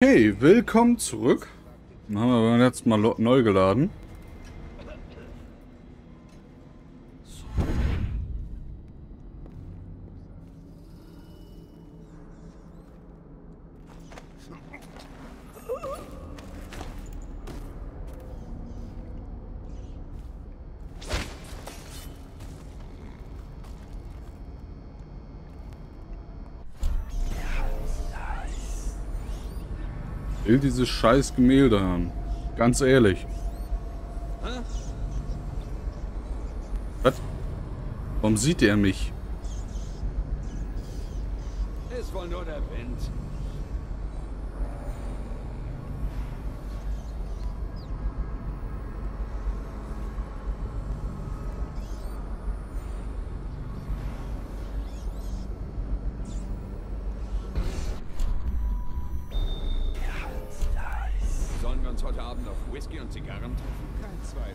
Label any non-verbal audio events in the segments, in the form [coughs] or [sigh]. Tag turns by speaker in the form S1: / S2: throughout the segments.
S1: Hey, willkommen zurück. Haben wir jetzt mal neu geladen. Will dieses scheiß Gemälde haben. Ganz ehrlich. Was? Warum sieht er mich?
S2: Whisky und Zigarren treffen?
S3: Kein Zweifel.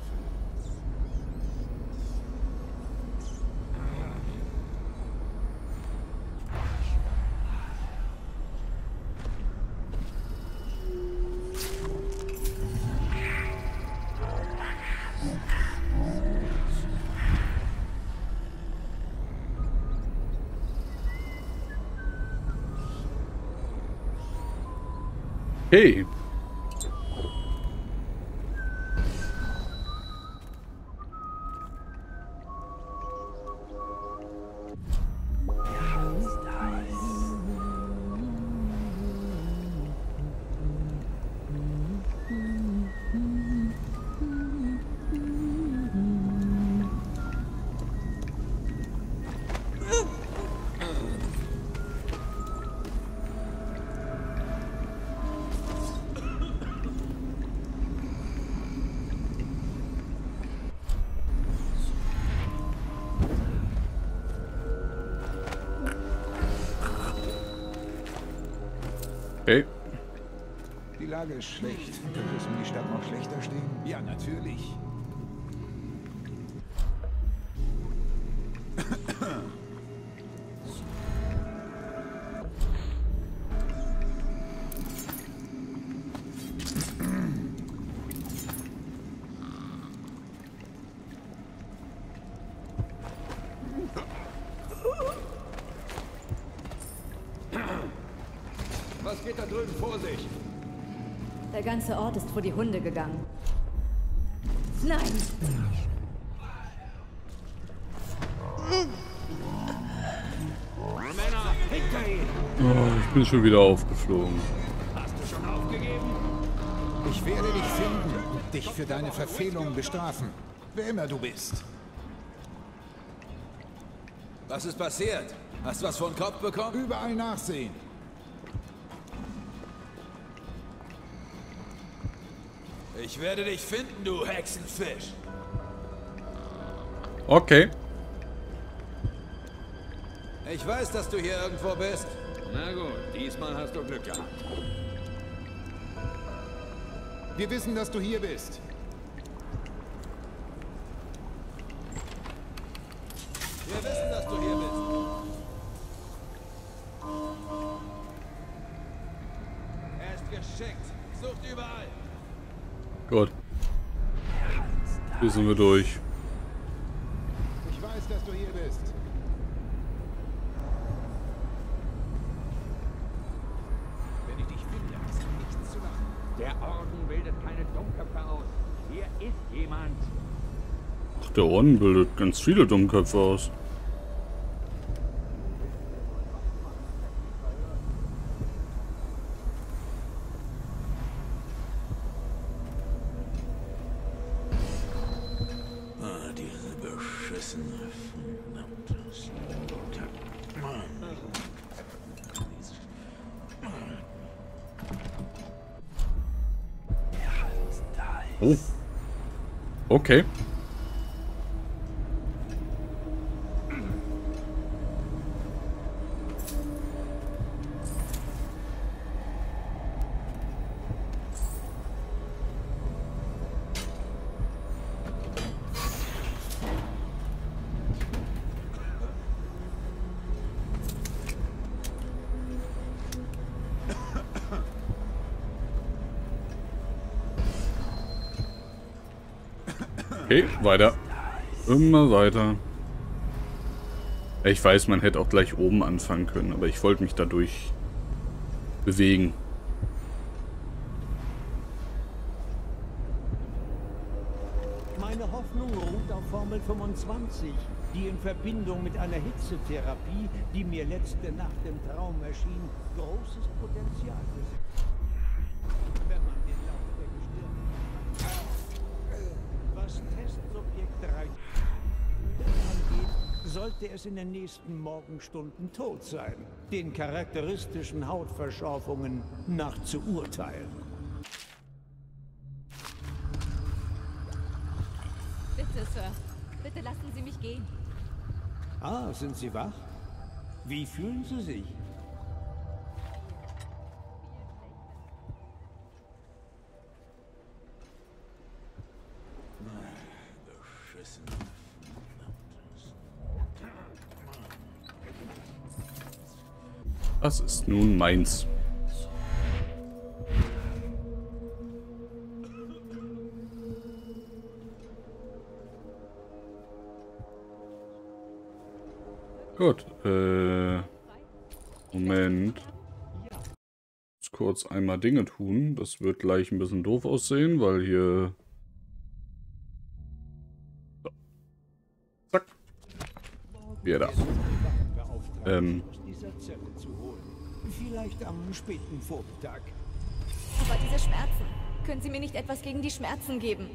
S1: Hey,
S3: Lage ist schlecht. Könnte es um die Stadt noch schlechter stehen?
S2: Ja, natürlich.
S4: Ganze Ort ist vor die Hunde gegangen. Nein!
S1: Oh, ich bin schon wieder aufgeflogen.
S2: Hast du schon aufgegeben?
S3: Ich werde dich finden und dich für deine Verfehlungen bestrafen. Wer immer du bist.
S2: Was ist passiert? Hast du was vor den Kopf bekommen?
S3: Überall nachsehen.
S2: Ich werde dich finden, du Hexenfisch.
S1: Okay.
S2: Ich weiß, dass du hier irgendwo bist. Na gut, diesmal hast du Glück gehabt.
S3: Wir wissen, dass du hier bist.
S2: Wir wissen, dass du hier bist.
S1: Gut. Hier sind wir durch.
S3: Ich weiß, dass du hier bist. Wenn ich dich finde, hast du nichts zu lachen.
S5: Der Orden bildet keine Dummköpfe aus. Hier ist jemand.
S1: Ach, der Orden bildet ganz viele Dummköpfe aus. Okay, weiter. Immer weiter. Ich weiß, man hätte auch gleich oben anfangen können, aber ich wollte mich dadurch bewegen.
S6: Meine Hoffnung ruht auf Formel 25, die in Verbindung mit einer Hitzetherapie, die mir letzte Nacht im Traum erschien, großes Potenzial besitzt. Sollte es in den nächsten Morgenstunden tot sein, den charakteristischen Hautverschorfungen nach zu urteilen.
S4: Bitte, Sir. Bitte lassen Sie mich gehen.
S6: Ah, sind Sie wach? Wie fühlen Sie sich?
S1: Das ist nun meins. Gut, äh... Moment. Muss kurz einmal Dinge tun. Das wird gleich ein bisschen doof aussehen, weil hier... So. Zack. Wieder da. Ähm.
S6: aus dieser Zelle zu holen. Vielleicht am späten Vormittag.
S4: Aber diese Schmerzen. Können Sie mir nicht etwas gegen die Schmerzen geben?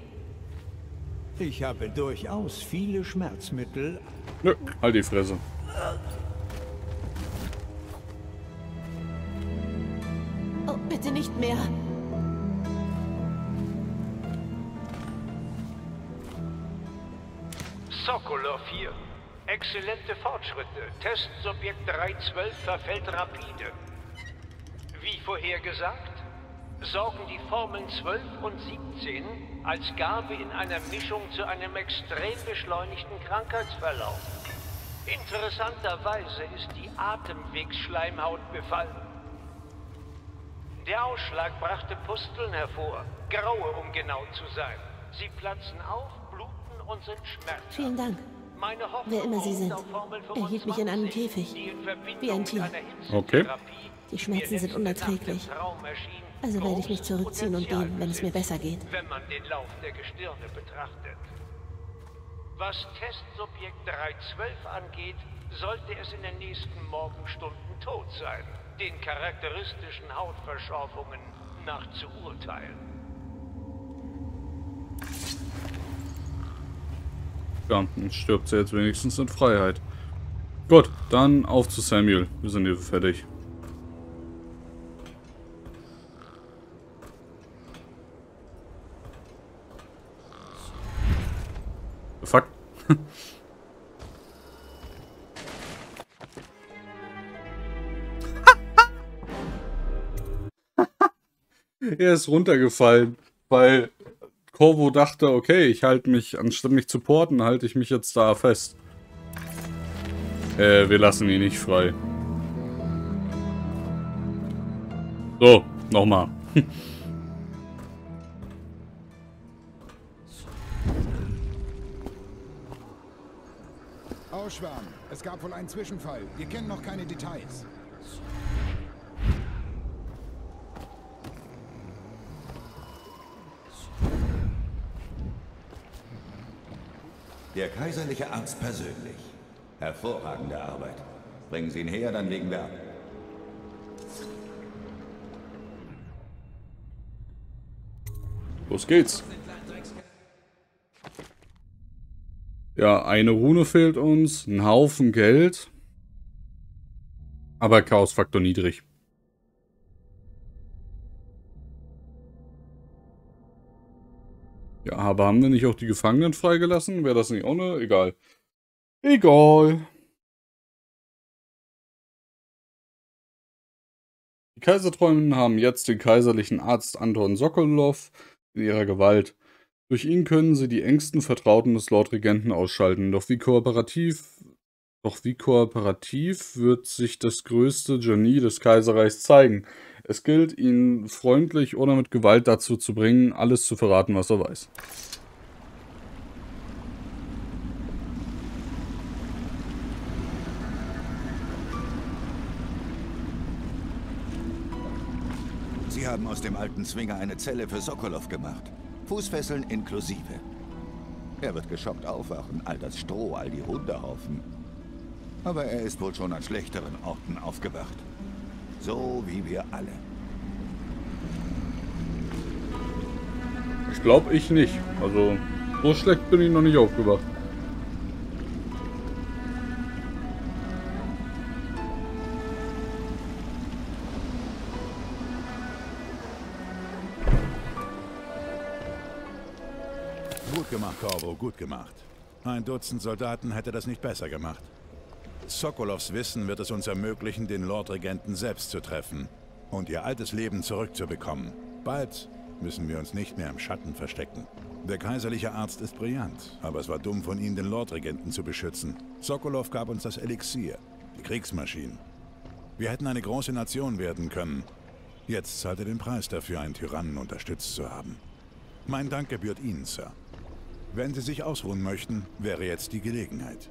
S6: Ich habe durchaus viele Schmerzmittel.
S1: Nö, halt die Fresse.
S7: Oh, bitte nicht mehr.
S8: Sokolov hier. Exzellente Fortschritte. Testsubjekt 312 verfällt rapide. Vorhergesagt, sorgen die Formeln 12 und 17 als Gabe in einer Mischung zu einem extrem beschleunigten Krankheitsverlauf. Interessanterweise ist die Atemwegsschleimhaut befallen. Der Ausschlag brachte Pusteln hervor, graue um genau zu sein. Sie platzen auf, bluten und sind schmerzhaft.
S7: Vielen Dank.
S8: Meine Hoffnung
S7: Wer immer Sie sind.
S8: auf Formel
S7: Er hielt mich in einem
S8: 25,
S7: Käfig. Wie ein Tier.
S1: Okay.
S7: Die Schmerzen sind unerträglich. Also werde ich mich zurückziehen und gehen, wenn es mir besser geht.
S8: Wenn man den Lauf der Gestirne betrachtet. Was Testsubjekt 312 angeht, sollte es in den nächsten Morgenstunden tot sein, den charakteristischen Hautverschorfungen nach zu urteilen.
S1: Ja, dann stirbt sie jetzt wenigstens in Freiheit. Gut, dann auf zu Samuel. Wir sind hier fertig. Er ist runtergefallen, weil Corvo dachte, okay, ich halte mich, anstatt mich zu porten, halte ich mich jetzt da fest. Äh, wir lassen ihn nicht frei. So, nochmal.
S9: Ausschwärmen. Es gab wohl einen Zwischenfall. Wir kennen noch keine Details.
S10: Der kaiserliche Arzt persönlich. Hervorragende Arbeit. Bringen Sie ihn her, dann legen wir ab.
S1: Los geht's. Ja, eine Rune fehlt uns, ein Haufen Geld. Aber Chaosfaktor niedrig. Aber haben wir nicht auch die Gefangenen freigelassen? Wäre das nicht eine? Egal. Egal. Die Kaiserträumen haben jetzt den kaiserlichen Arzt Anton Sokolov in ihrer Gewalt. Durch ihn können sie die engsten Vertrauten des Lordregenten ausschalten. Doch wie kooperativ, doch wie kooperativ wird sich das größte Genie des Kaiserreichs zeigen. Es gilt, ihn freundlich oder mit Gewalt dazu zu bringen, alles zu verraten, was er weiß.
S10: Sie haben aus dem alten Zwinger eine Zelle für Sokolov gemacht. Fußfesseln inklusive. Er wird geschockt aufwachen, all das Stroh, all die Hundehaufen. Aber er ist wohl schon an schlechteren Orten aufgewacht. So wie wir alle.
S1: Ich glaube ich nicht. Also, so schlecht bin ich noch nicht aufgewacht.
S9: Gut gemacht, Corvo, gut gemacht. Ein Dutzend Soldaten hätte das nicht besser gemacht. Sokolovs Wissen wird es uns ermöglichen, den Lordregenten selbst zu treffen und ihr altes Leben zurückzubekommen. Bald müssen wir uns nicht mehr im Schatten verstecken. Der kaiserliche Arzt ist brillant, aber es war dumm von ihm, den Lordregenten zu beschützen. Sokolov gab uns das Elixier, die Kriegsmaschinen. Wir hätten eine große Nation werden können. Jetzt zahlt er den Preis dafür, einen Tyrannen unterstützt zu haben. Mein Dank gebührt Ihnen, Sir. Wenn Sie sich ausruhen möchten, wäre jetzt die Gelegenheit.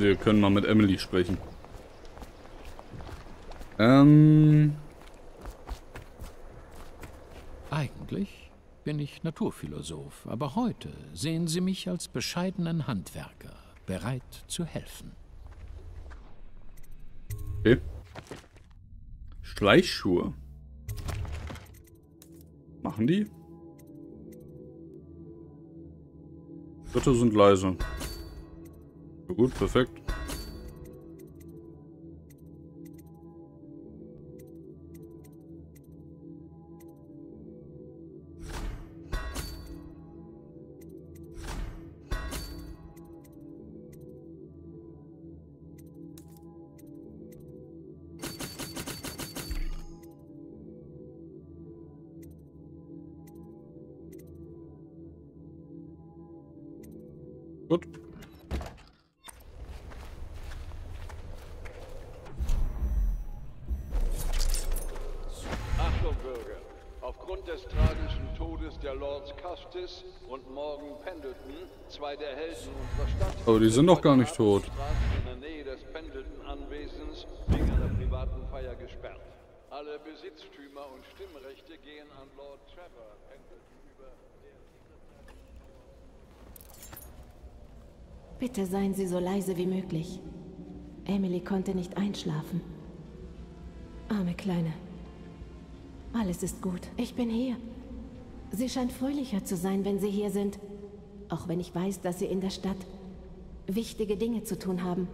S1: Wir können mal mit Emily sprechen. Ähm,
S11: Eigentlich bin ich Naturphilosoph, aber heute sehen Sie mich als bescheidenen Handwerker, bereit zu helfen.
S1: okay. Schleichschuhe. Machen die? Bitte sind leise. Ja, gut, perfekt. Aber die sind doch gar nicht tot.
S12: in der Nähe des Pendleton-Anwesens wegen einer privaten Feier gesperrt. Alle Besitztümer und Stimmrechte gehen an Lord Trevor Pendleton über, der
S7: Bitte seien Sie so leise wie möglich. Emily konnte nicht einschlafen. Arme Kleine. Alles ist gut. Ich bin hier. Sie scheint fröhlicher zu sein, wenn Sie hier sind. Auch wenn ich weiß, dass Sie in der Stadt wichtige Dinge zu tun haben.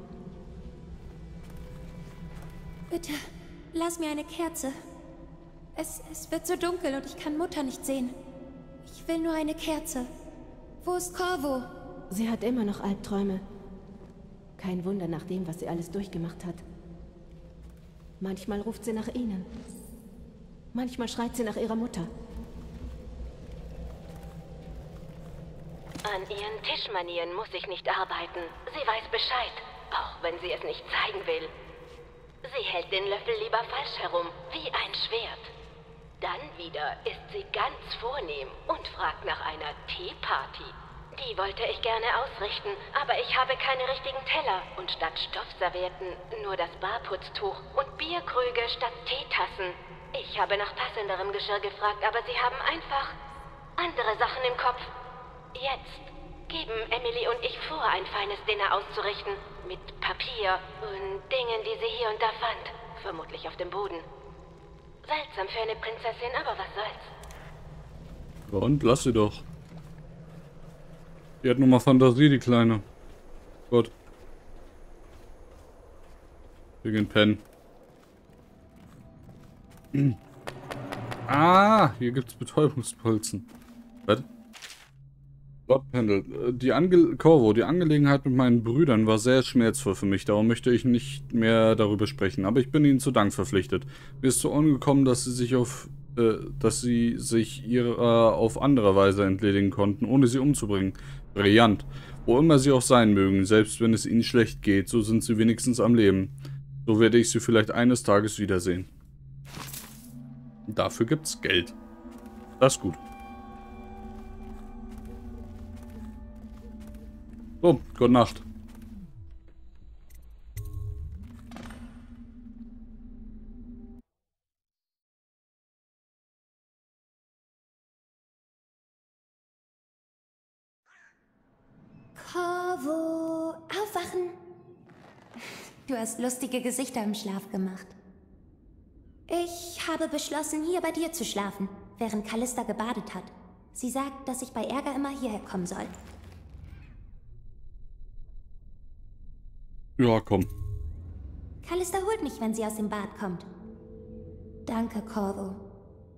S13: Bitte, lass mir eine Kerze. Es, es wird so dunkel und ich kann Mutter nicht sehen. Ich will nur eine Kerze. Wo ist Corvo?
S7: Sie hat immer noch Albträume. Kein Wunder nach dem, was sie alles durchgemacht hat. Manchmal ruft sie nach Ihnen. Manchmal schreit sie nach ihrer Mutter.
S14: An ihren Tischmanieren muss ich nicht arbeiten. Sie weiß Bescheid, auch wenn sie es nicht zeigen will. Sie hält den Löffel lieber falsch herum, wie ein Schwert. Dann wieder ist sie ganz vornehm und fragt nach einer Teeparty. Die wollte ich gerne ausrichten, aber ich habe keine richtigen Teller und statt Stoffservietten nur das Barputztuch und Bierkrüge statt Teetassen. Ich habe nach passenderem Geschirr gefragt, aber sie haben einfach andere Sachen im Kopf. Jetzt geben Emily und ich vor, ein feines Dinner auszurichten. Mit Papier und Dingen, die sie hier und da fand. Vermutlich auf dem Boden. Seltsam für eine Prinzessin, aber was soll's.
S1: Und lass sie doch. Die hat nun mal Fantasie, die Kleine. Gut. Wir gehen pennen. [clears throat] Ah, hier gibt's Betäubungspolzen. Was? Lord Pendle, äh, die Ange Corvo, die Angelegenheit mit meinen Brüdern war sehr schmerzvoll für mich, darum möchte ich nicht mehr darüber sprechen, aber ich bin ihnen zu Dank verpflichtet. Mir ist zu Ohren gekommen, dass sie sich auf, äh, dass sie sich ihrer auf andere Weise entledigen konnten, ohne sie umzubringen. Brillant. Wo immer sie auch sein mögen, selbst wenn es ihnen schlecht geht, so sind sie wenigstens am Leben. So werde ich sie vielleicht eines Tages wiedersehen. Dafür gibt's Geld. Das ist gut. So, gute Nacht.
S13: Corvo, aufwachen! Du hast lustige Gesichter im Schlaf gemacht. Ich habe beschlossen, hier bei dir zu schlafen, während Callista gebadet hat. Sie sagt, dass ich bei Ärger immer hierher kommen soll.
S1: Ja, komm.
S13: Callista holt mich, wenn sie aus dem Bad kommt. Danke, Corvo.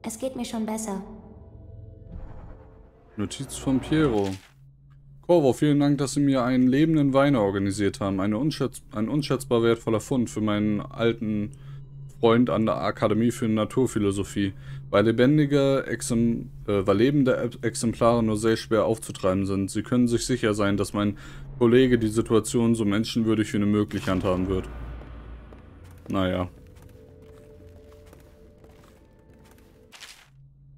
S13: Es geht mir schon besser.
S1: Notiz von Piero. Corvo, vielen Dank, dass Sie mir einen lebenden Wein organisiert haben. Eine unschätz ein unschätzbar wertvoller Fund für meinen alten Freund an der Akademie für Naturphilosophie. Weil lebendige, Exemp äh, weil lebende Exemplare nur sehr schwer aufzutreiben sind. Sie können sich sicher sein, dass mein Kollege die Situation so menschenwürdig wie möglich handhaben wird. Naja.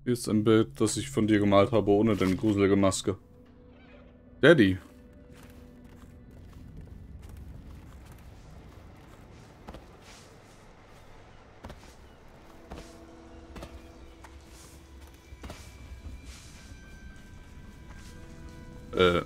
S1: Hier ist ein Bild, das ich von dir gemalt habe, ohne deine gruselige Maske. Daddy. Äh.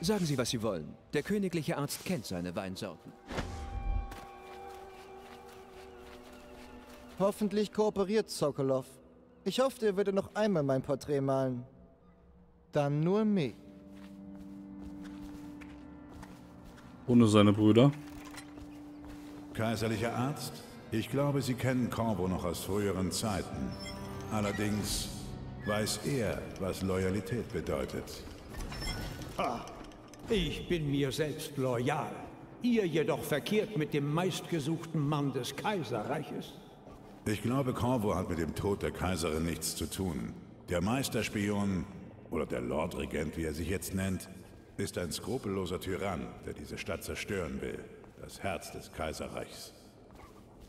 S15: Sagen Sie, was Sie wollen. Der königliche Arzt kennt seine Weinsorten.
S16: Hoffentlich kooperiert Sokolov. Ich hoffe, er würde noch einmal mein Porträt malen. Dann nur mich.
S1: Ohne seine Brüder.
S9: Kaiserlicher Arzt, ich glaube, Sie kennen Corvo noch aus früheren Zeiten. Allerdings weiß er, was Loyalität bedeutet.
S6: Ah, ich bin mir selbst loyal. Ihr jedoch verkehrt mit dem meistgesuchten Mann des Kaiserreiches.
S9: Ich glaube, Corvo hat mit dem Tod der Kaiserin nichts zu tun. Der Meisterspion, oder der Lordregent, wie er sich jetzt nennt, ist ein skrupelloser Tyrann, der diese Stadt zerstören will. Das Herz des Kaiserreichs.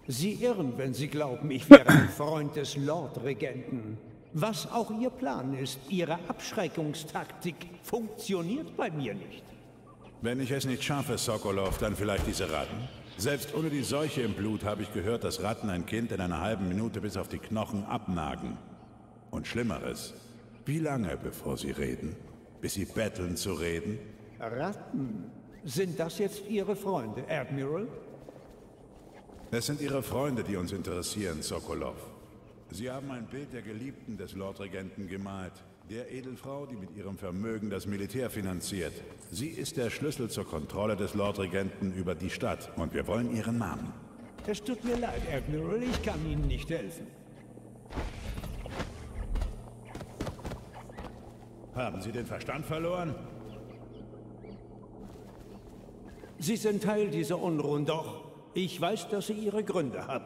S6: Sie irren, wenn Sie glauben, ich wäre ein [coughs] Freund des Lordregenten. Was auch Ihr Plan ist, Ihre Abschreckungstaktik funktioniert bei mir nicht.
S9: Wenn ich es nicht schaffe, Sokolov, dann vielleicht diese Ratten? Selbst ohne die Seuche im Blut habe ich gehört, dass Ratten ein Kind in einer halben Minute bis auf die Knochen abnagen. Und Schlimmeres, wie lange, bevor sie reden? Bis sie betteln zu reden?
S6: Ratten? Sind das jetzt Ihre Freunde, Admiral?
S9: Es sind Ihre Freunde, die uns interessieren, Sokolov. Sie haben ein Bild der Geliebten des Lordregenten gemalt. Der Edelfrau, die mit ihrem Vermögen das Militär finanziert. Sie ist der Schlüssel zur Kontrolle des Lordregenten über die Stadt. Und wir wollen ihren Namen.
S6: Es tut mir leid, Admiral. Ich kann Ihnen nicht helfen.
S9: Haben Sie den Verstand verloren?
S6: Sie sind Teil dieser Unruhen, doch ich weiß, dass Sie Ihre Gründe haben.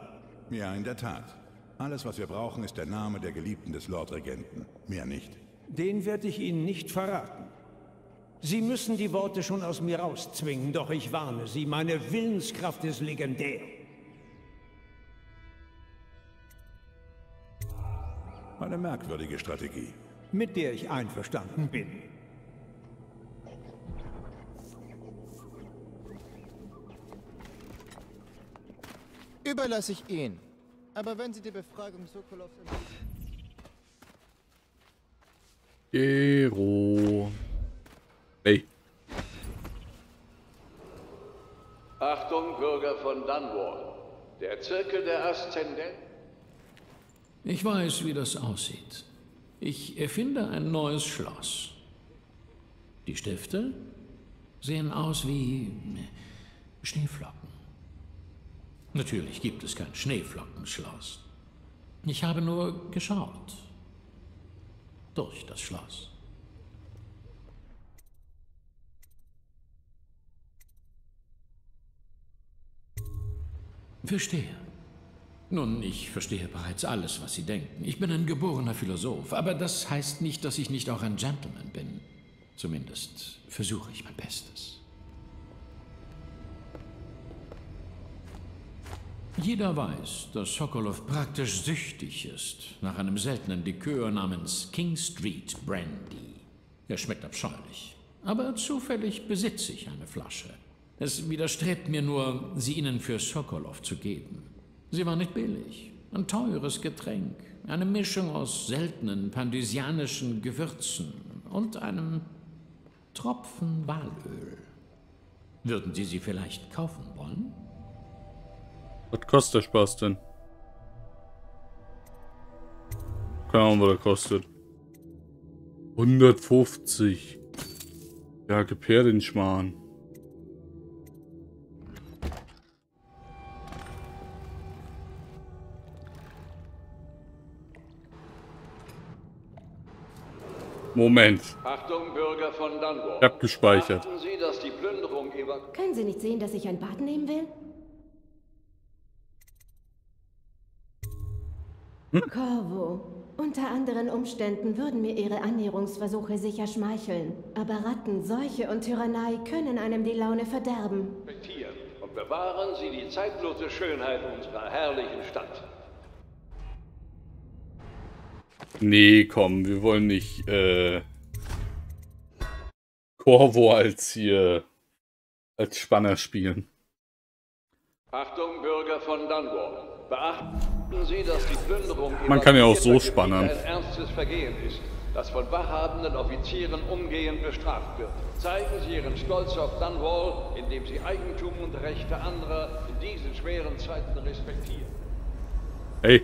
S9: Ja, in der Tat. Alles, was wir brauchen, ist der Name der Geliebten des Lordregenten. Mehr nicht.
S6: Den werde ich Ihnen nicht verraten. Sie müssen die Worte schon aus mir rauszwingen, doch ich warne Sie, meine Willenskraft ist legendär.
S9: Eine merkwürdige Strategie.
S6: Mit der ich einverstanden bin.
S16: Überlasse ich Ihnen. Aber wenn Sie die Befragung Sokolovs...
S1: Gero. Hey.
S12: Achtung, Bürger von Dunwall. Der Zirkel der Aszendent.
S11: Ich weiß, wie das aussieht. Ich erfinde ein neues Schloss. Die Stifte sehen aus wie Schneeflocken. Natürlich gibt es kein Schneeflockenschloss. Ich habe nur geschaut. Durch das Schloss. Verstehe. Nun, ich verstehe bereits alles, was Sie denken. Ich bin ein geborener Philosoph, aber das heißt nicht, dass ich nicht auch ein Gentleman bin. Zumindest versuche ich mein Bestes. Jeder weiß, dass Sokolov praktisch süchtig ist nach einem seltenen Likör namens King Street Brandy. Er schmeckt abscheulich, aber zufällig besitze ich eine Flasche. Es widerstrebt mir nur, sie ihnen für Sokolov zu geben. Sie war nicht billig. Ein teures Getränk. Eine Mischung aus seltenen pandysianischen Gewürzen und einem Tropfen Walöl. Würden Sie sie vielleicht kaufen wollen?
S1: Was kostet der Spaß denn? Keine Ahnung, was der kostet. 150. Ja, her den Schmarrn. Moment.
S12: Achtung, Bürger von Dunwall.
S1: Ich hab gespeichert.
S12: Sie, dass die Plünderung Ihrer...
S7: Können Sie nicht sehen, dass ich ein Bad nehmen will? Corvo, unter anderen Umständen würden mir Ihre Annäherungsversuche sicher schmeicheln. Aber Ratten, Seuche und Tyrannei können einem die Laune verderben.
S12: respektieren und bewahren Sie die zeitlose Schönheit unserer herrlichen Stadt.
S1: Nee, komm, wir wollen nicht, äh... Corvo als hier... als Spanner spielen.
S12: Achtung, Bürger von Dunwall. Beachten Sie, dass die Plünderung
S1: Man kann ja auch so spannern.
S12: ein ernstes Vergehen ist, das von wahrhabenden Offizieren umgehend bestraft wird. Zeigen Sie Ihren Stolz auf Dunwall, indem Sie Eigentum und Rechte anderer in diesen schweren Zeiten respektieren.
S1: Hey,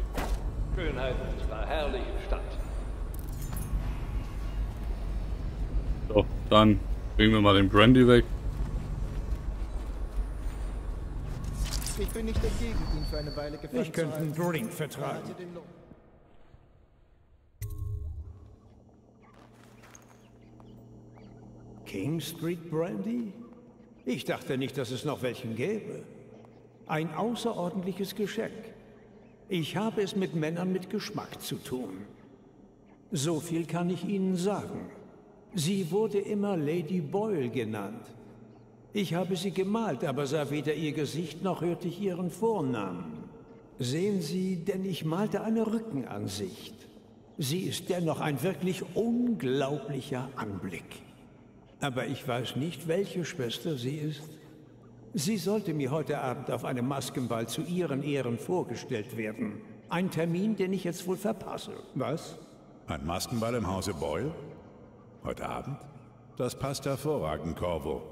S12: Schönheit unserer herrlichen Stadt.
S1: so, dann bringen wir mal den Brandy weg.
S16: Ich bin nicht dagegen, ihn für eine Weile gefangen
S6: Ich könnte
S16: zu
S6: einen
S16: halten.
S6: Drink vertragen. King Street Brandy? Ich dachte nicht, dass es noch welchen gäbe. Ein außerordentliches Geschenk. Ich habe es mit Männern mit Geschmack zu tun. So viel kann ich Ihnen sagen. Sie wurde immer Lady Boyle genannt. Ich habe sie gemalt, aber sah weder ihr Gesicht noch hörte ich ihren Vornamen. Sehen Sie, denn ich malte eine Rückenansicht. Sie ist dennoch ein wirklich unglaublicher Anblick. Aber ich weiß nicht, welche Schwester sie ist. Sie sollte mir heute Abend auf einem Maskenball zu ihren Ehren vorgestellt werden. Ein Termin, den ich jetzt wohl verpasse. Was?
S9: Ein Maskenball im Hause Boyle? Heute Abend? Das passt hervorragend, Corvo.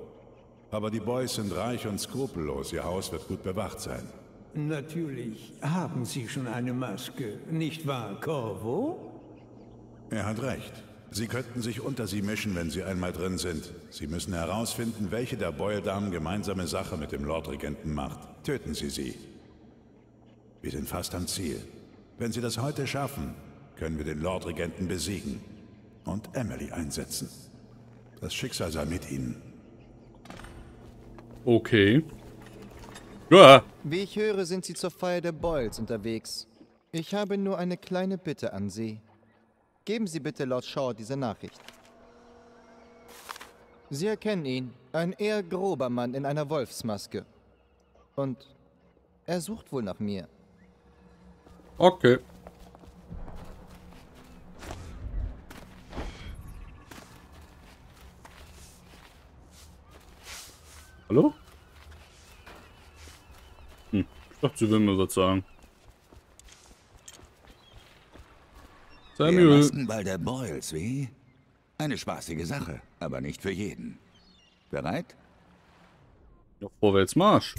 S9: Aber die Boys sind reich und skrupellos. Ihr Haus wird gut bewacht sein.
S6: Natürlich haben Sie schon eine Maske, nicht wahr, Corvo?
S9: Er hat recht. Sie könnten sich unter sie mischen, wenn sie einmal drin sind. Sie müssen herausfinden, welche der Boyle-Damen gemeinsame Sache mit dem Lordregenten macht. Töten Sie sie. Wir sind fast am Ziel. Wenn Sie das heute schaffen, können wir den Lordregenten besiegen und Emily einsetzen. Das Schicksal sei mit Ihnen.
S1: Okay. Ja,
S16: Wie ich höre, sind Sie zur Feier der Boyles unterwegs. Ich habe nur eine kleine Bitte an Sie. Geben Sie bitte Lord Shaw diese Nachricht. Sie erkennen ihn, ein eher grober Mann in einer Wolfsmaske. Und er sucht wohl nach mir.
S1: okay. Hallo? Hm, ich dachte, sie will mir was sagen.
S10: Der
S1: Samuel.
S10: Maskenball der Boyles, wie? Eine spaßige Sache, aber nicht für jeden. Bereit?
S1: Ja, vorwärts Marsch.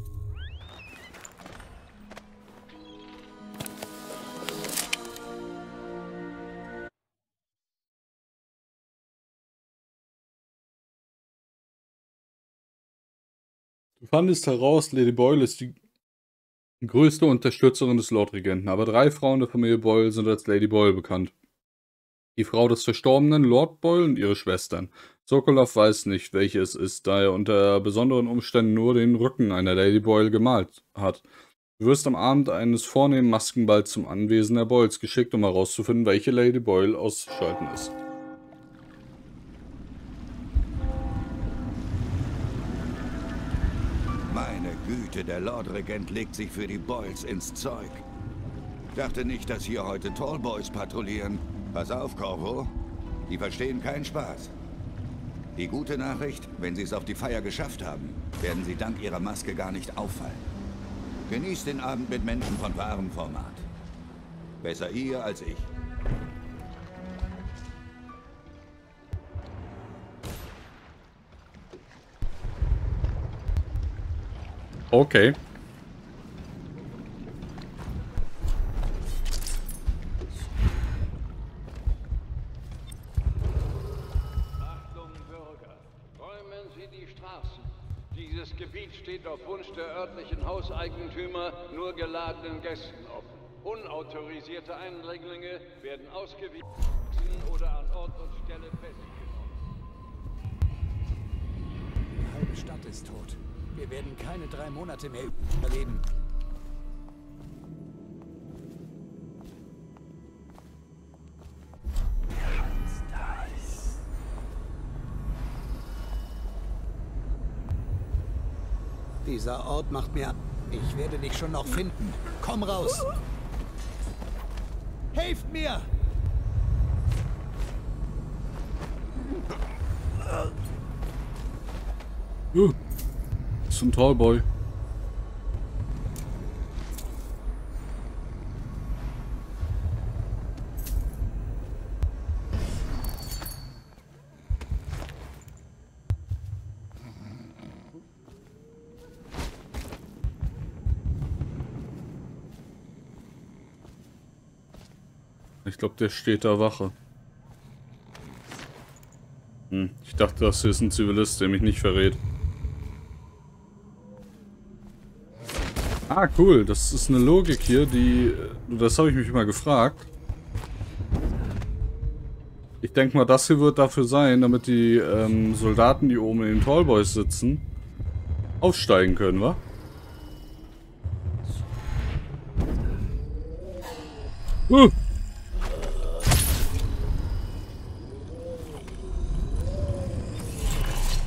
S1: Du fandest heraus, Lady Boyle ist die größte Unterstützerin des Lordregenten, aber drei Frauen der Familie Boyle sind als Lady Boyle bekannt. Die Frau des verstorbenen Lord Boyle und ihre Schwestern. Sokolov weiß nicht, welche es ist, da er unter besonderen Umständen nur den Rücken einer Lady Boyle gemalt hat. Du wirst am Abend eines vornehmen Maskenballs zum Anwesen der Boyles geschickt, um herauszufinden, welche Lady Boyle auszuschalten ist.
S10: Meine Güte, der Lordregent legt sich für die Boyles ins Zeug. Dachte nicht, dass hier heute Tallboys patrouillieren. Pass auf, Corvo. Die verstehen keinen Spaß. Die gute Nachricht, wenn Sie es auf die Feier geschafft haben, werden Sie dank Ihrer Maske gar nicht auffallen. Genießt den Abend mit Menschen von wahrem Format. Besser ihr als ich.
S1: Okay.
S12: Gebiet steht auf Wunsch der örtlichen Hauseigentümer nur geladenen Gästen offen. Unautorisierte Eindringlinge werden ausgewiesen oder an Ort und Stelle festgenommen.
S3: Die halbe Stadt ist tot. Wir werden keine drei Monate mehr überleben. Dieser Ort macht mir... Ich werde dich schon noch finden. Komm raus! Helft mir!
S1: Uh, ein Tallboy. Ich glaube, der steht da Wache. Hm, ich dachte, das ist ein Zivilist, der mich nicht verrät. Ah, cool. Das ist eine Logik hier, die... Das habe ich mich mal gefragt. Ich denke mal, das hier wird dafür sein, damit die ähm, Soldaten, die oben in den Tallboys sitzen, aufsteigen können, wa? Uh.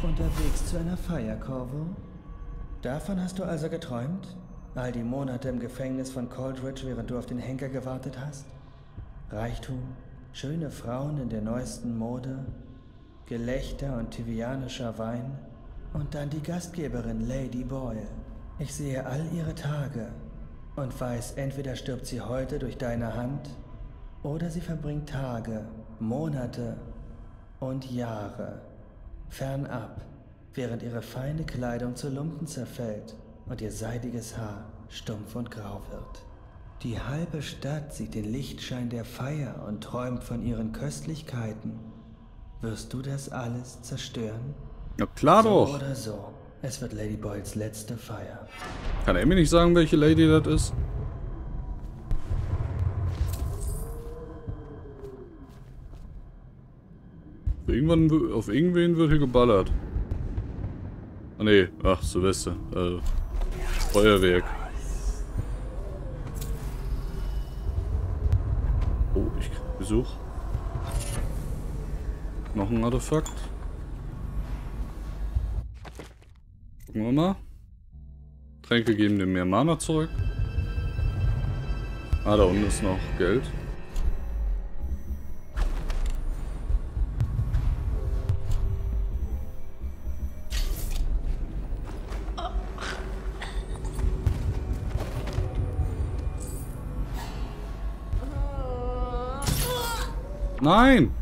S17: Unterwegs zu einer Feier, Corvo? Davon hast du also geträumt? All die Monate im Gefängnis von Coldridge, während du auf den Henker gewartet hast? Reichtum, schöne Frauen in der neuesten Mode, Gelächter und tivianischer Wein und dann die Gastgeberin Lady Boyle. Ich sehe all ihre Tage und weiß, entweder stirbt sie heute durch deine Hand oder sie verbringt Tage, Monate und Jahre fernab, während ihre feine Kleidung zu Lumpen zerfällt und ihr seidiges Haar stumpf und grau wird. Die halbe Stadt sieht den Lichtschein der Feier und träumt von ihren Köstlichkeiten. Wirst du das alles zerstören?
S1: Ja, klar
S17: so
S1: doch.
S17: oder so. Es wird Lady Boyles letzte Feier.
S1: Kann er mir nicht sagen, welche Lady das ist? Irgendwann, auf irgendwen wird hier geballert. Ah ne, ach, Silvester. Äh, Feuerwerk. Oh, ich krieg Besuch. Noch ein Artefakt. Gucken wir mal. Tränke geben dem mehr Mana zurück. Ah, da unten ist noch Geld. Nein!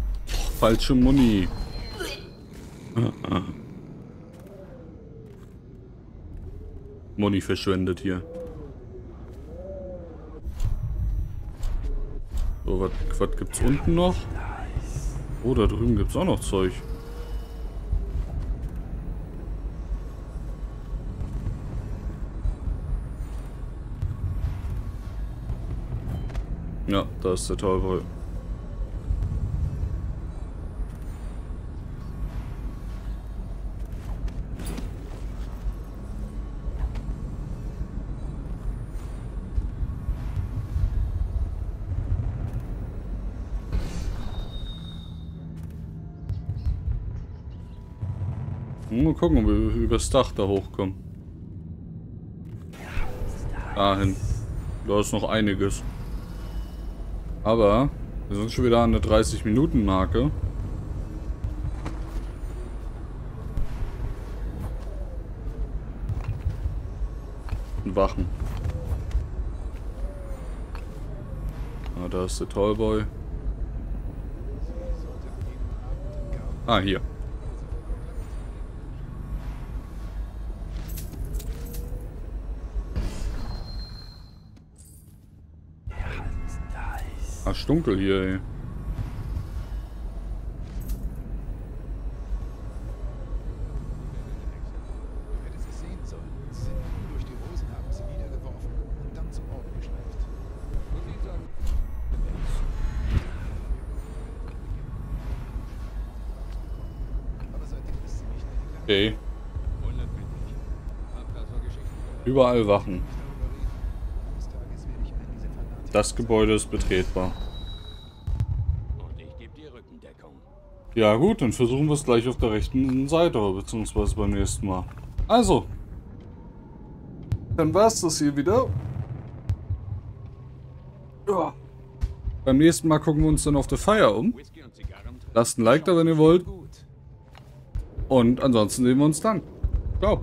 S1: Falsche Muni. Muni verschwendet hier. So, was, gibt's unten noch? Oh, da drüben gibt's auch noch Zeug. Ja, da ist der Teufel. und gucken, ob wir übers Dach da hochkommen. Dahin. Da ist noch einiges. Aber wir sind schon wieder an der 30-Minuten-Marke.
S3: Und wachen. Ah, da ist der Tollboy. Ah, hier. Ah, stunkel hier, ey. Okay. Überall Wachen. Das Gebäude ist betretbar. Ja gut, dann versuchen wir es gleich auf der rechten Seite, beziehungsweise beim nächsten Mal. Also. Dann war es das hier wieder. Ja. Beim nächsten Mal gucken wir uns dann auf der Feier um. Lasst ein Like da, wenn ihr wollt. Und ansonsten sehen wir uns dann. Ciao.